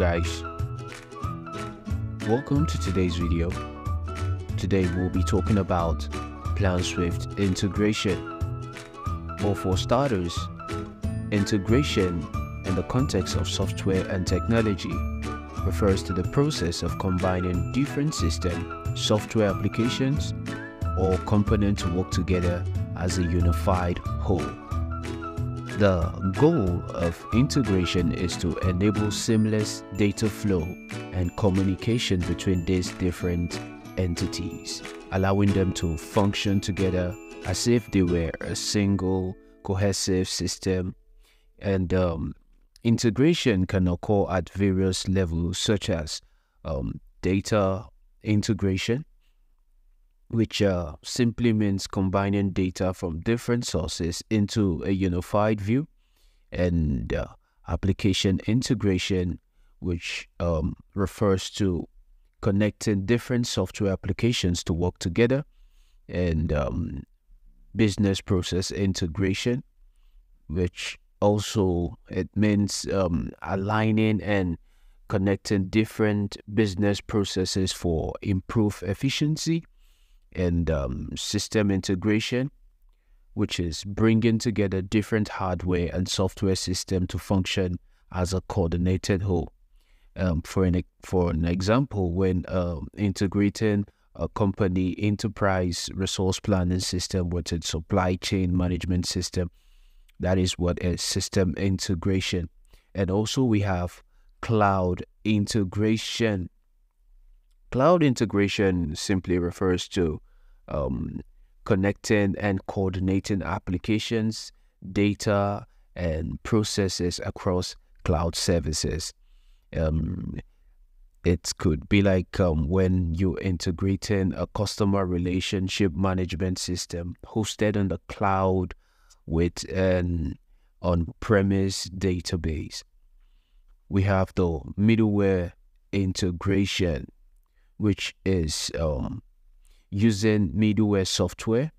guys, welcome to today's video. Today we'll be talking about PlanSwift integration. Or for starters, integration in the context of software and technology refers to the process of combining different system, software applications, or components to work together as a unified whole. The goal of integration is to enable seamless data flow and communication between these different entities, allowing them to function together as if they were a single cohesive system. And um, integration can occur at various levels, such as um, data integration, which uh, simply means combining data from different sources into a unified view, and uh, application integration, which um, refers to connecting different software applications to work together, and um, business process integration, which also it means um, aligning and connecting different business processes for improved efficiency and um, system integration, which is bringing together different hardware and software system to function as a coordinated whole. Um, for an for an example, when uh, integrating a company enterprise resource planning system with its supply chain management system, that is what is system integration. And also we have cloud integration Cloud integration simply refers to um, connecting and coordinating applications, data, and processes across cloud services. Um, it could be like um, when you're integrating a customer relationship management system hosted on the cloud with an on premise database. We have the middleware integration which is um, using middleware software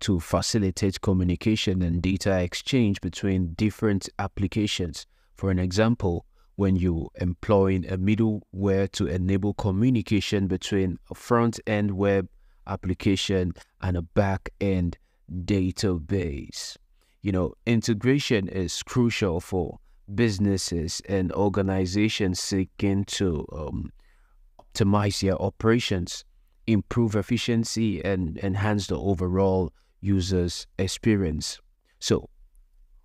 to facilitate communication and data exchange between different applications. For an example, when you employing a middleware to enable communication between a front-end web application and a back-end database. You know, integration is crucial for businesses and organizations seeking to um, optimize their operations, improve efficiency, and enhance the overall user's experience. So,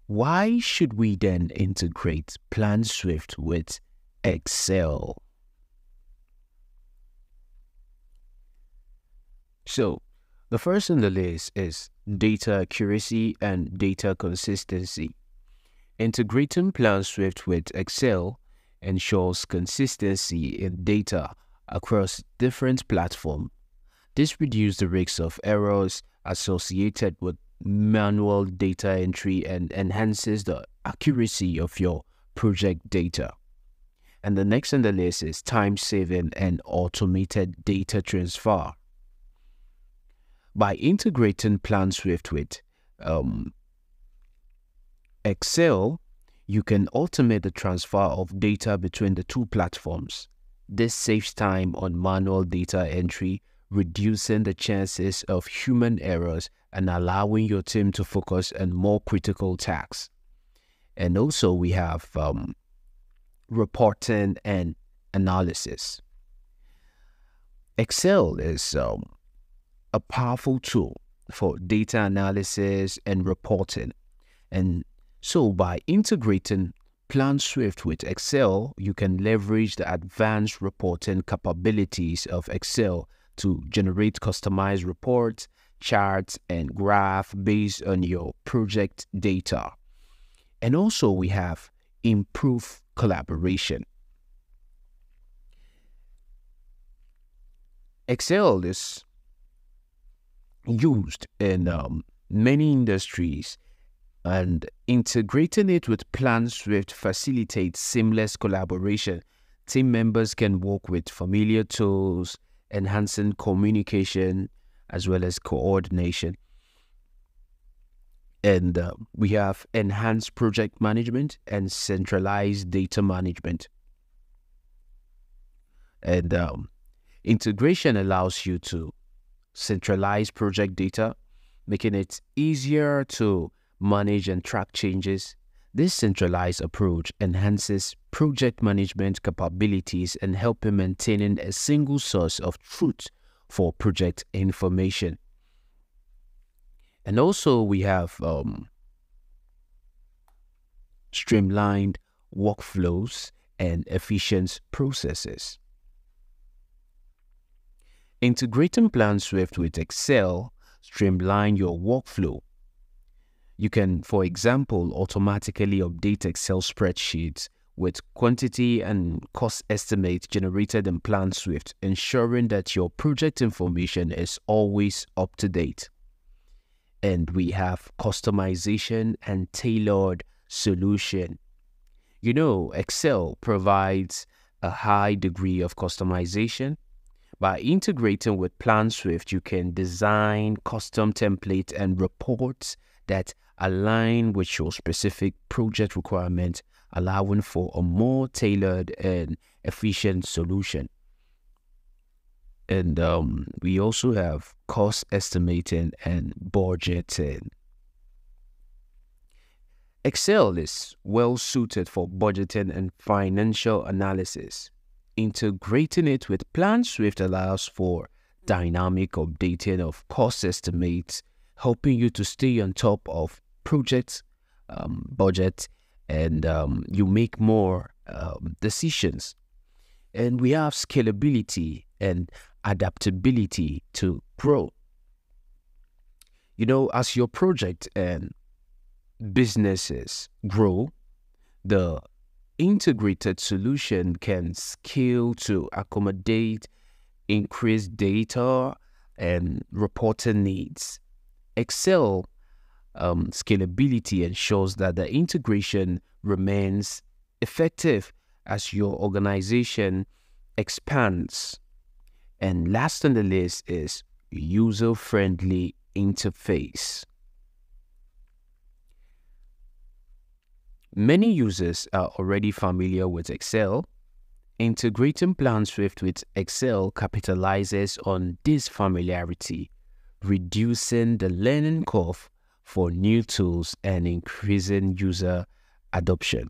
why should we then integrate PlanSwift with Excel? So, the first on the list is data accuracy and data consistency. Integrating PlanSwift with Excel ensures consistency in data across different platforms. This reduces the risk of errors associated with manual data entry and enhances the accuracy of your project data. And the next on the list is time saving and automated data transfer. By integrating PlanSwift with um, Excel, you can automate the transfer of data between the two platforms. This saves time on manual data entry, reducing the chances of human errors and allowing your team to focus on more critical tasks. And also, we have um, reporting and analysis. Excel is um, a powerful tool for data analysis and reporting. And so, by integrating PlanSwift with Excel, you can leverage the advanced reporting capabilities of Excel to generate customized reports, charts, and graph based on your project data. And also we have improved collaboration. Excel is used in um, many industries and integrating it with PlanSwift facilitates seamless collaboration. Team members can work with familiar tools, enhancing communication as well as coordination. And uh, we have enhanced project management and centralized data management. And um, integration allows you to centralize project data, making it easier to manage and track changes. This centralized approach enhances project management capabilities and helping maintaining a single source of truth for project information. And also we have um, streamlined workflows and efficient processes. Integrating PlanSwift with Excel streamline your workflow. You can, for example, automatically update Excel spreadsheets with quantity and cost estimates generated in PlanSwift, ensuring that your project information is always up to date. And we have customization and tailored solution. You know, Excel provides a high degree of customization. By integrating with PlanSwift, you can design custom templates and reports that align with your specific project requirement, allowing for a more tailored and efficient solution. And um, we also have cost estimating and budgeting. Excel is well suited for budgeting and financial analysis. Integrating it with PlanSwift allows for dynamic updating of cost estimates, helping you to stay on top of projects, um, budget and um, you make more um, decisions. And we have scalability and adaptability to grow. You know, as your project and businesses grow, the integrated solution can scale to accommodate increased data and reporting needs. Excel um, scalability ensures that the integration remains effective as your organization expands. And last on the list is user friendly interface. Many users are already familiar with Excel. Integrating PlanSwift with Excel capitalizes on this familiarity, reducing the learning curve for new tools and increasing user adoption.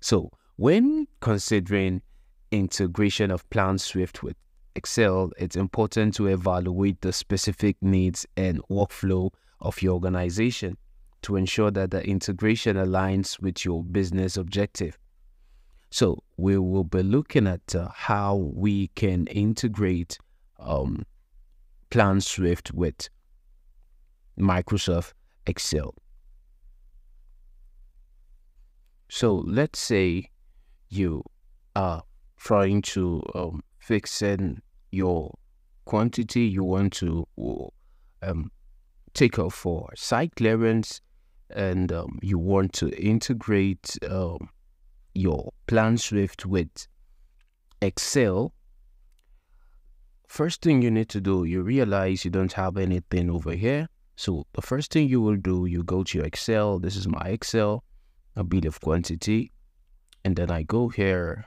So, when considering integration of PlanSwift with Excel, it's important to evaluate the specific needs and workflow of your organization to ensure that the integration aligns with your business objective. So we will be looking at uh, how we can integrate um, PlanSwift with Microsoft Excel. So let's say you are trying to um, fix in your quantity you want to um, take off for site clearance and um, you want to integrate um, your PlanSwift with Excel, first thing you need to do, you realize you don't have anything over here. So the first thing you will do, you go to your Excel. This is my Excel, a bill of quantity. And then I go here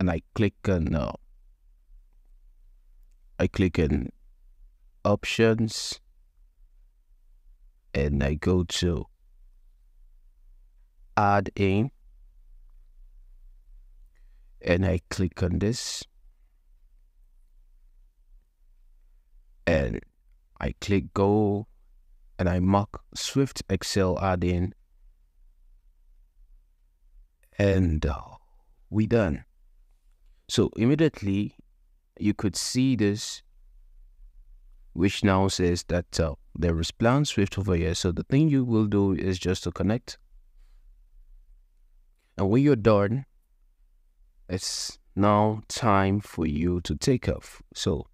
and I click on, uh, I click on options and I go to add in and I click on this and I click go and I mark Swift Excel add-in and uh, we done. So immediately you could see this which now says that uh, there is PlanSwift over here. So the thing you will do is just to connect and when you're done, it's now time for you to take off. So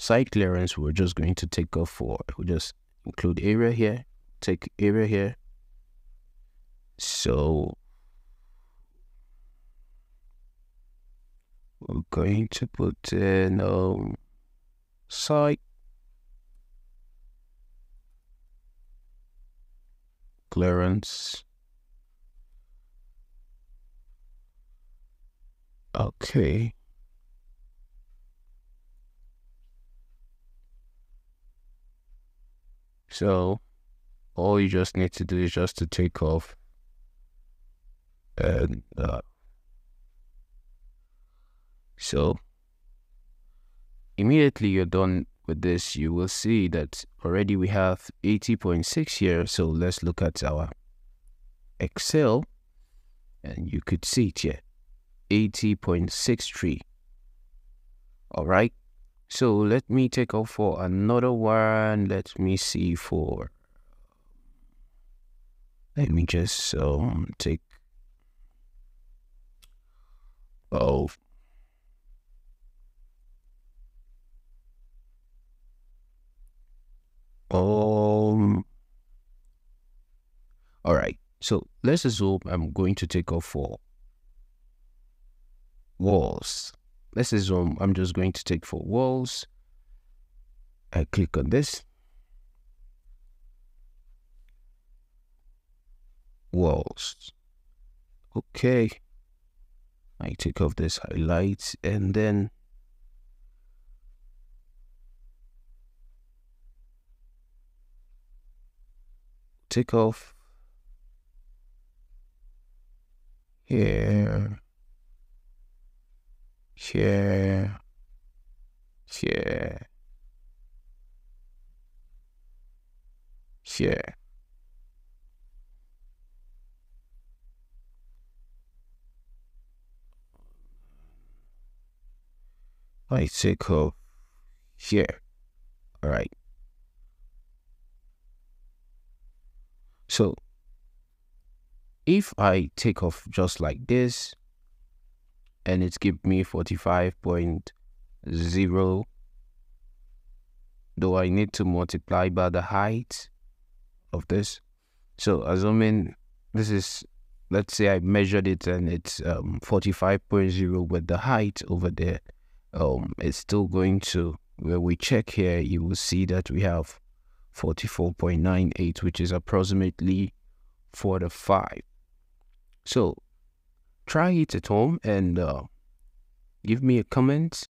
site clearance, we're just going to take off for, we'll just include area here, take area here. So we're going to put in um, site clearance Okay. So all you just need to do is just to take off and uh, so immediately you're done with this you will see that already we have 80.6 here. So let's look at our excel and you could see it here 80.63 all right so let me take off for another one. Let me see for let me just um take oh um all right. So let's assume i'm going to take off for walls let's assume i'm just going to take for walls. I click on this. Walls. Okay. I take off this highlight and then take off here, here, here, here. I take off here. All right. So if I take off just like this and it give me 45.0 though I need to multiply by the height of this. So assuming this is let's say I measured it and it's um, 45.0 with the height over there um, it's still going to, where we check here, you will see that we have 44.98, which is approximately 45. So try it at home and uh, give me a comment